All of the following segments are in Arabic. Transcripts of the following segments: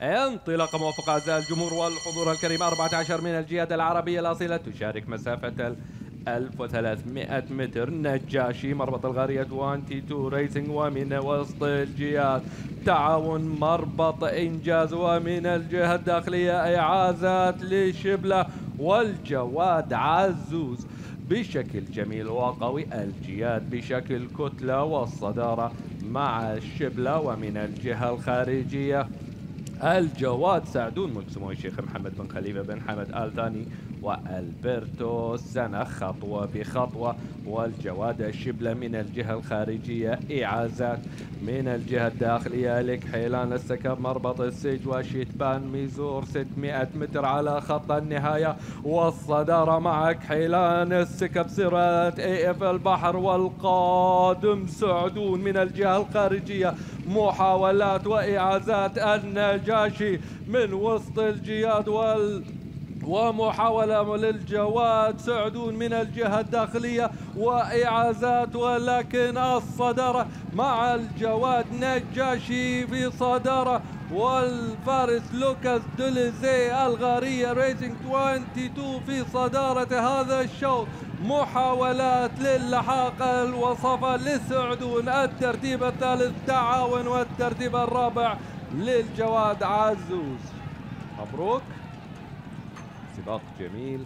انطلاقة موفقة أعزائي الجمهور والحضور الكريم 14 من الجهاد العربية الأصيلة تشارك مسافة ال 1300 متر. نجاشي مربط الغارية 22 ريسنج ومن وسط الجهات تعاون مربط إنجاز ومن الجهة الداخلية. إعازات لشبلة والجواد عزوز. بشكل جميل وقوي الجياد بشكل كتلة والصدارة مع الشبلة ومن الجهة الخارجية. الجواد سعدون ملك سمو الشيخ محمد بن خليفة بن حمد آل ثاني وألبرتو سنة خطوة بخطوة والجواد الشبلة من الجهة الخارجية إعازات من الجهة الداخلية لك حيلان السكب مربط السج وشيتبان ميزور 600 متر على خط النهاية. والصدارة معك حيلان السكب سرات AF البحر والقادم سعدون من الجهة الخارجية. محاولات وإعازات النجاشي من وسط الجياد وال ومحاولة للجواد سعدون من الجهة الداخلية وإعازات ولكن الصدارة مع الجواد نجاشي في صدارة والفارس لوكاس دوليزي الغارية ريسنج 22 في صدارة هذا الشوط. محاولات للحاق الوصفة لسعدون الترتيب الثالث تعاون والترتيب الرابع للجواد عزوز. مبروك. سباق جميل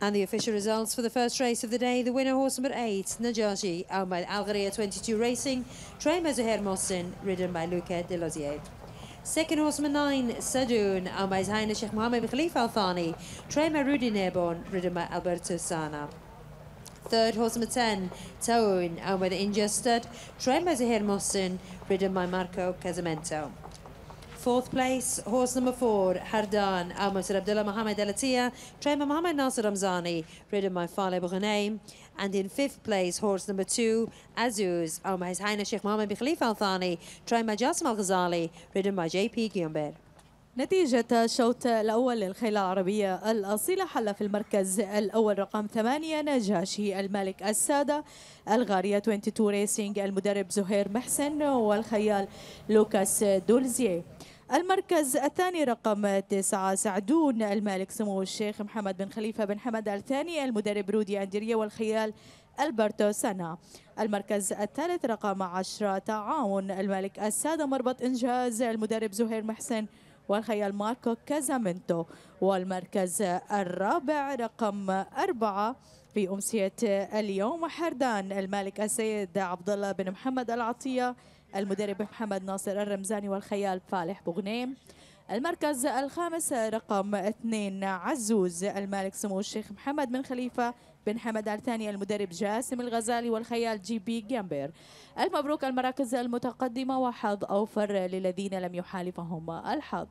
And the official results for the first race of the day, the winner horse number 8, Najashi, owned by Algeria 22 Racing, trained by Zuhair Mohsin, ridden by Luca De Lozier. Second horse number 9, Sadoun, owned by His Highness Sheikh Mohammed bin Khalifa Al Thani, trained by Rudy Nebon, ridden by Alberto Sana. Third horse number 10, Taoun, owned by the India Stud, trained by Zuhair Mohsin, ridden by Marco Casamento. Fourth place, horse number four, Hardan, Al Masir Abdullah Mohammed Alatia, trained by Mohammed Nasser Ramzani, ridden by Fale Bughaneim. And in fifth place, horse number two, Azuz, Al His Highness Sheikh Mohammed bin Al Thani, trained by Jassim Al Ghazali, ridden by JP Guillember. نتيجة الشوط الأول للخيل العربية الأصيلة حل في المركز الأول رقم ثمانية نجاشي الملك السادة الغارية 22 Racing المدرب زهير محسن والخيال لوكاس دولزيه المركز الثاني رقم تسعة سعدون المالك سمو الشيخ محمد بن خليفة بن حمد آل ثاني المدرب رودي أندريا والخيال ألبرتو سنة المركز الثالث رقم عشرة تعاون الملك السادة مربط إنجاز المدرب زهير محسن والخيال ماركو كازامنتو. والمركز الرابع رقم أربعة في أمسية اليوم حردان المالك السيد عبد الله بن محمد العطية المدرب محمد ناصر الرمزاني والخيال فالح بوغنيم المركز الخامس رقم اثنين عزوز المالك سمو الشيخ محمد بن خليفة بن حمد آل ثاني المدرب جاسم الغزالي والخيال جي بي جامبير المبروك المراكز المتقدمة وحظ أوفر للذين لم يحالفهم الحظ.